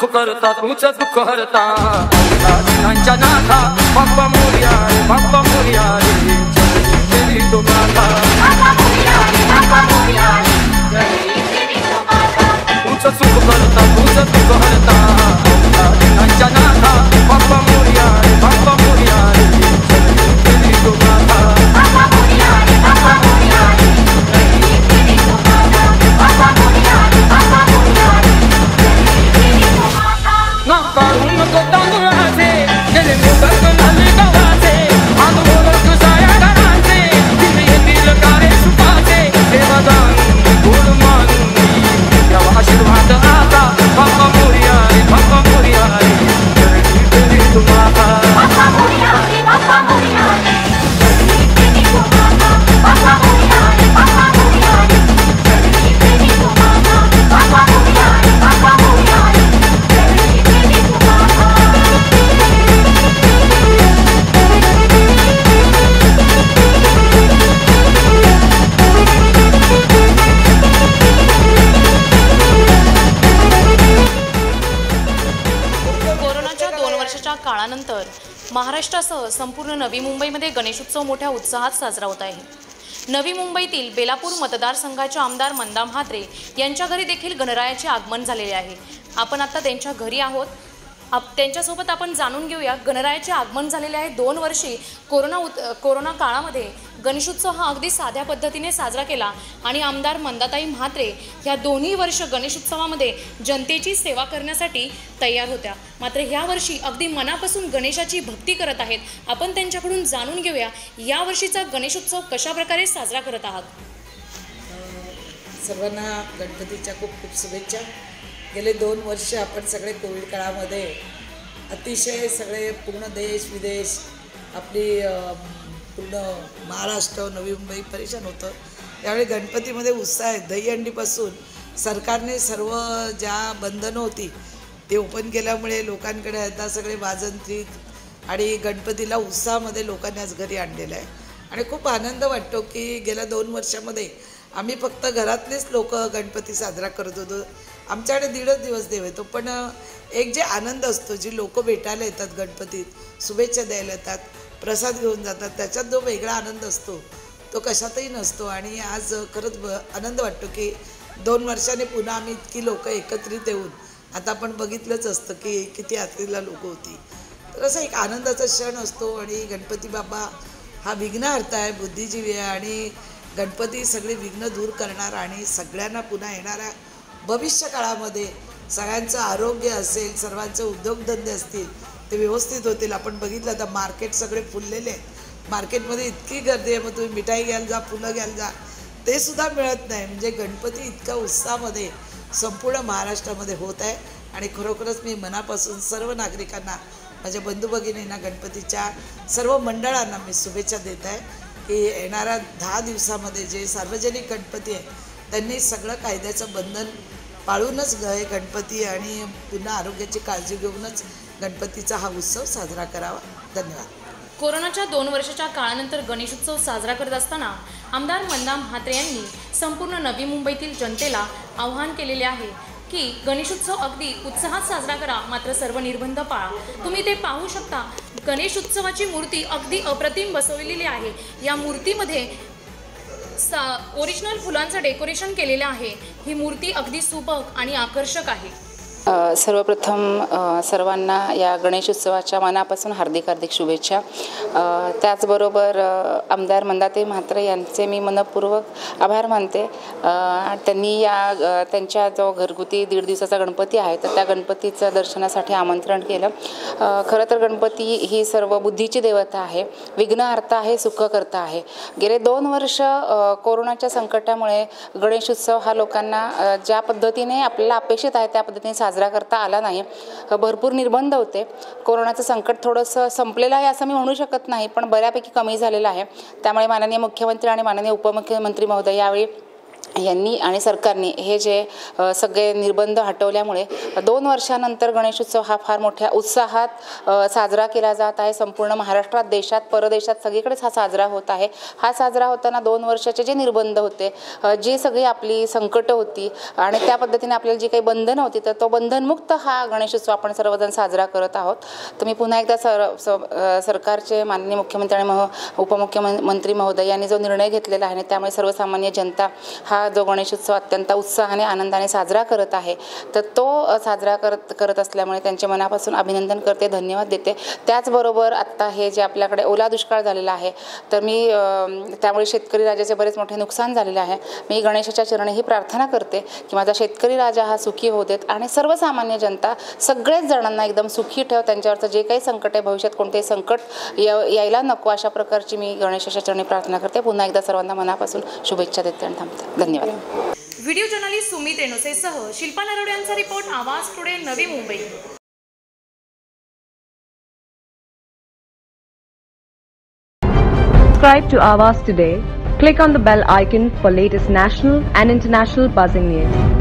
तुझं सुख करता तुझं दुःख हरता. दिनांच्या नाथा बाप्पा मोर्या रे बाप्पा मोर्या रे जय तो माता. तुझं सुख करता तू कोरोनाच्या काळानंतर महाराष्ट्रासह संपूर्ण नवी मुंबईमध्ये गणेशोत्सव मोठ्या उत्साहात साजरा होत आहे. नवी मुंबईतील बेलापूर मतदारसंघाचे आमदार मंदा म्हात्रे यांच्या घरी देखील गणरायाचे आगमन झालेले आहे. आपण आता त्यांच्या घरी आहोत. आप त्यांच्यासोबत आपण जाणून घेऊया. गणरायाचे आगमन झालेले आहे दोन वर्षी. कोरोना उत कोरोना काळामध्ये गणेशोत्सव हा अगदी साध्या पद्धतीने साजरा केला. आणि आमदार मंदाताई म्हात्रे ह्या दोन्ही वर्ष गणेशोत्सवामध्ये जनतेची सेवा करण्यासाठी तयार होत्या. मात्र ह्या वर्षी अगदी मनापासून गणेशाची भक्ती करत आहेत. आपण त्यांच्याकडून जाणून घेऊया या वर्षीचा गणेशोत्सव कशा प्रकारे साजरा करत आहात? सर्वांना गणपतीच्या खूप खूप शुभेच्छा. गेले दोन वर्ष आपण सगळे कोविड काळामध्ये अतिशय सगळे पूर्ण देश विदेश आपली पूर्ण महाराष्ट्र नवी मुंबई परेशान होतं. त्यावेळी गणपतीमध्ये उत्साह आहे. दहीहंडीपासून सरकारने सर्व ज्या बंधनं होती ते ओपन केल्यामुळे लोकांकडे आता सगळे वाजंत्रित आणि गणपतीला उत्साहामध्ये लोकांनी आज घरी आणलेलं आहे. आणि खूप आनंद वाटतो की गेल्या दोन वर्षामध्ये आम्ही फक्त घरातलेच लोक गणपती साजरा करत होतो. आमच्याकडे दीडच दिवस देव येतो पण एक जे आनंद असतो जी लोक भेटायला येतात गणपतीत शुभेच्छा द्यायला येतात प्रसाद घेऊन जातात त्याच्यात जो वेगळा आनंद असतो तो कशातही नसतो. आणि आज खरंच ब आनंद वाटतो की दोन वर्षाने पुन्हा आम्ही इतकी लोक एकत्रित येऊन आता आपण बघितलंच असतं की किती आत्रीला लोक होती. तर असा एक आनंदाचा क्षण असतो आणि गणपती बाबा हा विघ्नहर्ता आहे बुद्धिजीवी आहे आणि गणपती सगळे विघ्न दूर करणार आणि सगळ्यांना पुन्हा येणाऱ्या भविष्य काळामध्ये सगळ्यांचं आरोग्य असेल सर्वांचे उद्योगधंदे असतील ते व्यवस्थित होतील. आपण बघितलं तर मार्केट सगळे फुललेले आहेत. मार्केटमध्ये इतकी गर्दी आहे मग तुम्ही मिठाई घ्यायला जा फुलं घ्यायला जा ते सुद्धा मिळत नाही. म्हणजे गणपती इतक्या उत्साहामध्ये संपूर्ण महाराष्ट्रामध्ये होत आहे. आणि खरोखरच मी मनापासून सर्व नागरिकांना माझ्या बंधू भगिनींना गणपतीच्या सर्व मंडळांना मी शुभेच्छा देत आहे की येणाऱ्या दहा दिवसामध्ये जे सार्वजनिक गणपती आहे त्यांनी सगळं कायद्याचं बंधन पाळूनच ग- गणपती आणि पुन्हा आरोग्याची काळजी घेऊनच गणपतीचा हा उत्सव साजरा करावा. धन्यवाद. कोरोनाच्या दोन वर्षाच्या काळानंतर गणेशोत्सव साजरा करत असताना आमदार मंदा म्हात्रे यांनी संपूर्ण नवी मुंबईतील जनतेला आवाहन केलेले आहे की गणेशोत्सव अगदी उत्साहात साजरा करा मात्र सर्व निर्बंध पाळा. तुम्ही ते पाहू शकता गणेशोत्सवाची मूर्ती अगदी अप्रतिम बसवलेली आहे. या मूर्तीमध्ये सा ओरिजिनल फुलांचं डेकोरेशन केलेलं आहे. ही मूर्ती अगदी सुबक आणि आकर्षक आहे. सर्वप्रथम सर्वांना या गणेशोत्सवाच्या मनापासून हार्दिक हार्दिक शुभेच्छा. त्याचबरोबर आमदार मंदाते म्हात्रे यांचे मी मनपूर्वक आभार मानते. त्यांनी या त्यांच्या जो घरगुती दीड दिवसाचा गणपती आहे तर त्या गणपतीचं दर्शनासाठी आमंत्रण केलं. खरं तर गणपती ही सर्व बुद्धीची देवता आहे विघ्नहर्ता आहे सुखकर्ता आहे. गेले दोन वर्ष कोरोनाच्या संकटामुळे गणेशोत्सव हा लोकांना ज्या पद्धतीने आपल्याला अपेक्षित आहे त्या पद्धतीने साजरा करता आला नाही. भरपूर निर्बंध होते. कोरोनाचं संकट थोडंसं संपलेलं आहे असं मी म्हणू शकत नाही पण बऱ्यापैकी कमी झालेलं आहे. त्यामुळे माननीय मुख्यमंत्री आणि माननीय उपमुख्यमंत्री महोदय यावेळी यांनी आणि सरकारने हे जे सगळे निर्बंध हटवल्यामुळे दोन वर्षानंतर गणेशोत्सव हा फार मोठ्या उत्साहात साजरा केला जात आहे. संपूर्ण महाराष्ट्रात देशात परदेशात सगळीकडेच हा साजरा होत आहे. हा साजरा होताना दोन वर्षाचे जे निर्बंध होते जी सगळी आपली संकटं होती आणि त्या पद्धतीने आपल्याला जी काही बंधनं होती तर तो बंधनमुक्त हा गणेशोत्सव आपण सर्वजण साजरा करत आहोत. तर मी पुन्हा एकदा सर स- सरकारचे माननीय मुख्यमंत्री आणि महो उपमुख्यमंत्री महोदय यांनी जो निर्णय घेतलेला आहे आणि त्यामुळे सर्वसामान्य जनता हा हा जो गणेशोत्सव अत्यंत उत्साहाने आनंदाने साजरा करत आहे तर तो साजरा करत करत असल्यामुळे त्यांचे मनापासून अभिनंदन करते धन्यवाद देते. त्याचबरोबर आत्ता हे जे आपल्याकडे ओला दुष्काळ झालेला आहे तर मी त्यामुळे शेतकरी राजाचे बरेच मोठे नुकसान झालेले आहे. मी गणेशाच्या चरणी ही प्रार्थना करते की माझा शेतकरी राजा हा सुखी होऊ देत आणि सर्वसामान्य जनता सगळेच जणांना एकदम सुखी ठेव त्यांच्यावरचं जे काही संकट आहे भविष्यात कोणतेही संकट यायला नको अशा प्रकारची मी गणेशाच्या चरणी प्रार्थना करते. पुन्हा एकदा सर्वांना मनापासून शुभेच्छा देते आणि थांबते. धन्यवाद. व्हिडिओ जर्नलिस्ट सुमित रेणुसेसह शिल्पा नरोडे यांचा रिपोर्ट आवाज today Navi Mumbai Subscribe to Avas today. Click on the bell icon for latest national and international buzzing news.